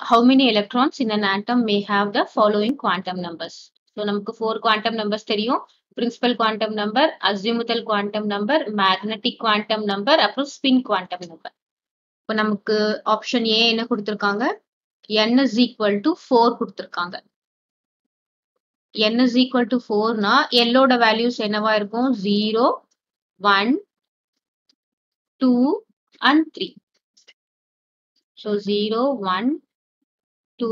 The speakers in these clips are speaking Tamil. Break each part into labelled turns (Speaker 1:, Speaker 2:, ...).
Speaker 1: how many electrons in an atom may have the following quantum numbers so நமக்கு 4 quantum numbers தெரியும் principal quantum number azimuthal quantum number magnetic quantum number அப்புறம் spin quantum number இப்போ நமக்கு option A என்ன கொடுத்திருக்காங்க n is equal to 4 கொடுத்திருக்காங்க n is equal to 4 னா L ஓட values என்னவா இருக்கும் 0 1 2 and 3 so 0 1 2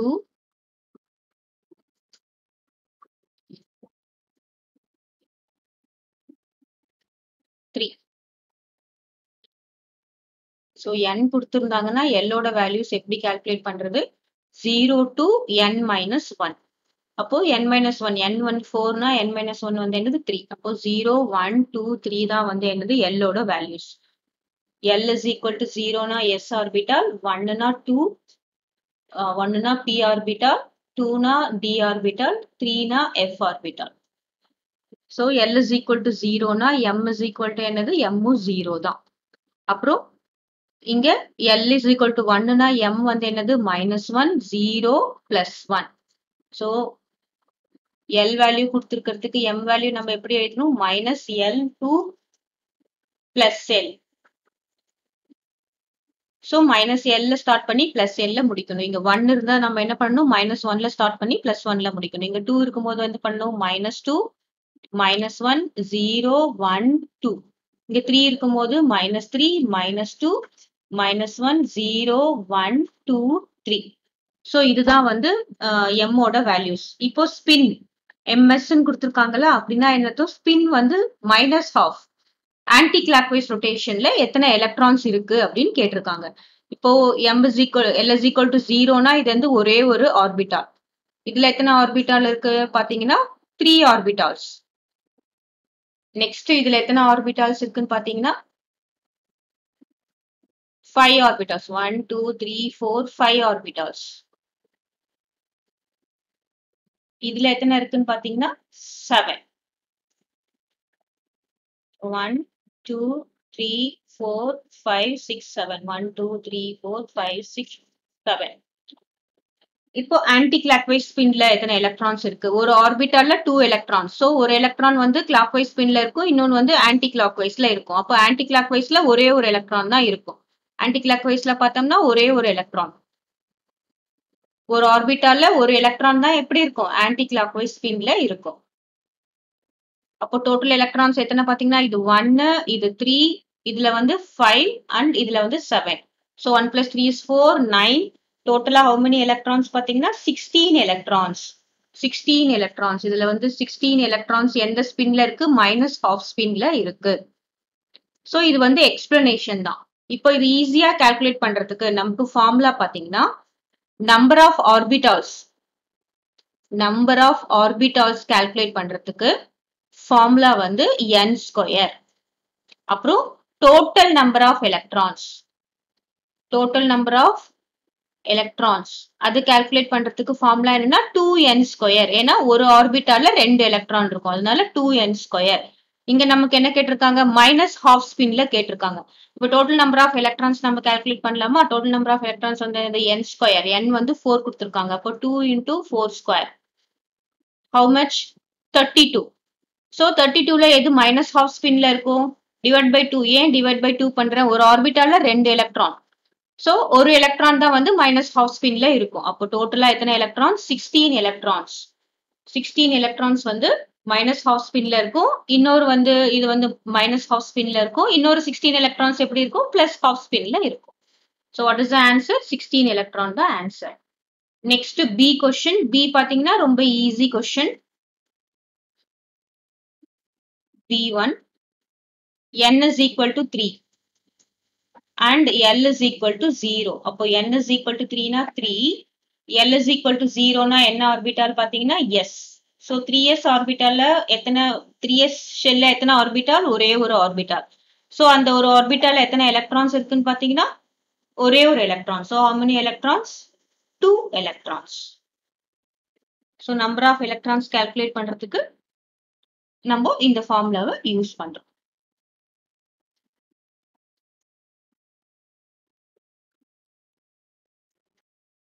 Speaker 1: 3 ஸோ n கொடுத்துருந்தாங்கன்னா எல்லோட வேல்யூஸ் எப்படி கால்குலேட் பண்றது? Zero to n minus one அப்போ n minus one n one ஃபோர்னா என் மைனஸ் ஒன் வந்து என்னது? த்ரீ அப்போ ஜீரோ ஒன் டூ த்ரீ தான் வந்து என்னது? எல்லோட values l is equal to ஜீரோனா s orbital ஒன்னுனா டூ ஒன்னுனா பி ஆர்பிட்டால் டூனா d orbital த்ரீனா f orbital so l is equal to ஜீரோனா m is equal to என்னது? எம்மும் ஜீரோ தான். அப்புறம் இங்க எல் இஸ் ஈக்குவல் டு ஒன்னுனா எம் வந்து என்னது? Minus one zero plus one so l value கொடுத்துருக்கிறதுக்கு m value நம்ம எப்படி எழுதணும்? Minus l two plus l so minus எல்ல ஸ்டார்ட் பண்ணி பிளஸ் எல்ல முடிக்கணும். இங்க ஒன் இருந்தா நம்ம என்ன பண்ணணும்? மைனஸ் ஒன்ல ஸ்டார்ட் பண்ணி பிளஸ் ஒன்ல முடிக்கணும். இங்க டூ இருக்கும்போது வந்து பண்ணணும்? Minus two minus one zero one two இங்க த்ரீ இருக்கும்போது minus three minus two minus one zero one two three so இதுதான் வந்து எம்மோட வேல்யூஸ் இப்போ ஸ்பின் எம்எஸ்ன்னு கொடுத்துருக்காங்களா அப்படின்னா என்னத்தோ ஸ்பின் வந்து மைனஸ் ஹாஃப் ஆன்டி கிளாக்வைஸ் ரொட்டேஷன்ல எத்தனை எலக்ட்ரான்ஸ் இருக்கு அப்படின்னு கேட்டிருக்காங்க. இப்போ m is equal l is equal to ஜீரோனா இது வந்து ஒரே ஒரு ஆர்பிட்டால் இதுல எத்தனை ஆர்பிட்டால் இருக்கு பாத்தீங்கன்னா த்ரீ ஆர்பிட்டால்ஸ் நெக்ஸ்ட் இதுல எத்தனை ஆர்பிட்டால்ஸ் இருக்குன்னு பாத்தீங்கன்னா five orbitals one two three four five orbitals இதுல எத்தனை இருக்குன்னு பாத்தீங்கன்னா seven one two three four five six seven one two three four five six seven இப்போ ஆன்டி கிளாக்வைஸ் ஸ்பின்ல எத்தனை எலக்ட்ரான்ஸ் இருக்கு? ஒரு ஆர்பிட்டால்ல டூ எலக்ட்ரான்ஸ் ஸோ ஒரு எலக்ட்ரான் வந்து கிளாக்வைஸ் ஸ்பின்ல இருக்கும் இன்னொன்று வந்து ஆன்டி கிளாக்வைஸ்ல இருக்கும். அப்போ ஆன்டி கிளாக்வைஸ்ல ஒரே ஒரு எலக்ட்ரான் தான் இருக்கும். ஆன்டி கிளாக்வைஸ்ல பார்த்தோம்னா ஒரே ஒரு எலக்ட்ரான் ஒரு ஆர்பிட்டால்ல ஒரு எலக்ட்ரான் தான் எப்படி இருக்கும்? ஆன்டி கிளாக்வைஸ் ஸ்பின்ல இருக்கும். அப்போ டோட்டல் எலக்ட்ரான்ஸ் எத்தனை பாத்தீங்கன்னா இது ஒன்னு இது த்ரீ இதுல வந்து ஃபைவ் அண்ட் இதுல வந்து seven so one plus three is four nine டோட்டலா ஹவு மெனி எலக்ட்ரான்ஸ் பாத்தீங்கன்னா சிக்ஸ்டீன் எலக்ட்ரான்ஸ் சிக்ஸ்டீன் எலக்ட்ரான்ஸ் இதுல வந்து சிக்ஸ்டீன் எலக்ட்ரான்ஸ் எந்த ஸ்பின்ல இருக்கு? மைனஸ் ஹாஃப் ஸ்பின்ல இருக்கு. ஸோ இது வந்து எக்ஸ்பிளனேஷன் தான். இப்போ இது ஈஸியா கால்குலேட் பண்றதுக்கு நமக்கு ஃபார்முலா பாத்தீங்கன்னா number of orbitals number of orbitals calculate பண்றதுக்கு ஃபார்முலா வந்து என் ஸ்கொயர் அப்புறம் total number of electrons total number of electrons அது கால்குலேட் பண்றதுக்கு ஃபார்முலா என்னன்னா டூ என் ஸ்கொயர் ஏன்னா ஒரு ஆர்பிட்டால ரெண்டு எலக்ட்ரான் இருக்கும். அதனால டூ என் ஸ்கொயர் இங்க நமக்கு என்ன கேட்டிருக்காங்க? மைனஸ் ஹாஃப் ஸ்பின்ல கேட்டிருக்காங்க. இப்போ டோட்டல் நம்பர் ஆஃப் எலக்ட்ரான்ஸ் நம்ம கால்குலேட் பண்ணலாமா? டோட்டல் நம்பர் ஆஃப் எலக்ட்ரான்ஸ் வந்து இந்த என் ஸ்கொயர் என் வந்து ஃபோர் கொடுத்துருக்காங்க. அப்போ two into four square how much thirty two so thirty டூல எது மைனஸ் ஹாஃப் ஸ்பின்ல இருக்கும்? டிவைட் பை டூ ஏன் டிவைட் பை டூ பண்றேன்? ஒரு ஆர்பிட்டால ரெண்டு எலக்ட்ரான் ஸோ ஒரு எலக்ட்ரான் தான் வந்து மைனஸ் ஹாஃப் ஸ்பின்ல இருக்கும். அப்போ டோட்டலா எத்தனை electrons sixteen electrons sixteen electrons வந்து மைனஸ் ஹாஃப் ஸ்பின்ல இருக்கும். இன்னொரு வந்து இது வந்து மைனஸ் ஹாஃப் ஸ்பின்ல இருக்கும். இன்னொரு சிக்ஸ்டீன் எலக்ட்ரான்ஸ் எப்படி இருக்கும்? பிளஸ் ஹாஃப் ஸ்பின்ல இருக்கும். So what is the answer sixteen electron தான் answer next B question B பாத்தீங்கன்னா ரொம்ப easy question B one n is equal to 3 and L is equal to 0. அப்போ n is equal to 3 நா 3, L is equal to 0 நா என்ன ஆர்பிட்டால் பார்த்தீங்கன்னா S. ஸோ த்ரீ எஸ் ஆர்பிட்டால எத்தனை த்ரீ எஸ் எத்தனை ஆர்பிட்டால் ஒரே ஒரு orbital. ஸோ அந்த ஒரு ஆர்பிட்டால எத்தனை எலக்ட்ரான்ஸ் இருக்குன்னு பார்த்தீங்கன்னா ஒரே ஒரு electron so how many electrons two electrons. So number of electrons calculate பண்றதுக்கு நம்ம இந்த ஃபார்முலாவை யூஸ் பண்றோம்.